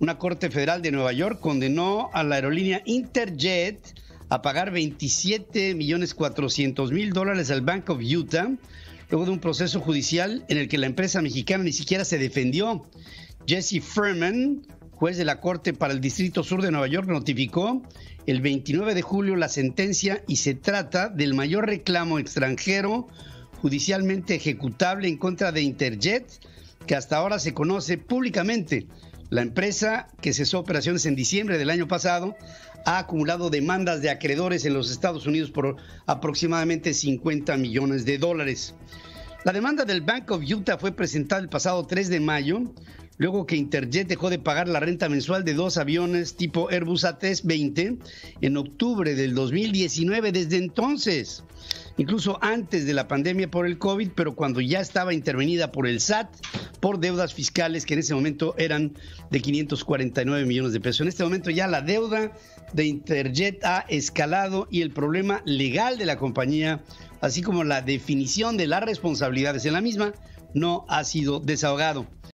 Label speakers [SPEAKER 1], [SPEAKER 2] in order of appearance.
[SPEAKER 1] Una corte federal de Nueva York condenó a la aerolínea Interjet a pagar 27 millones 400 mil dólares al Bank of Utah luego de un proceso judicial en el que la empresa mexicana ni siquiera se defendió. Jesse Furman, juez de la Corte para el Distrito Sur de Nueva York, notificó el 29 de julio la sentencia y se trata del mayor reclamo extranjero judicialmente ejecutable en contra de Interjet que hasta ahora se conoce públicamente. La empresa, que cesó operaciones en diciembre del año pasado, ha acumulado demandas de acreedores en los Estados Unidos por aproximadamente 50 millones de dólares. La demanda del Bank of Utah fue presentada el pasado 3 de mayo, luego que Interjet dejó de pagar la renta mensual de dos aviones tipo Airbus A320 en octubre del 2019. Desde entonces, incluso antes de la pandemia por el COVID, pero cuando ya estaba intervenida por el SAT por deudas fiscales que en ese momento eran de 549 millones de pesos. En este momento ya la deuda de Interjet ha escalado y el problema legal de la compañía, así como la definición de las responsabilidades en la misma, no ha sido desahogado.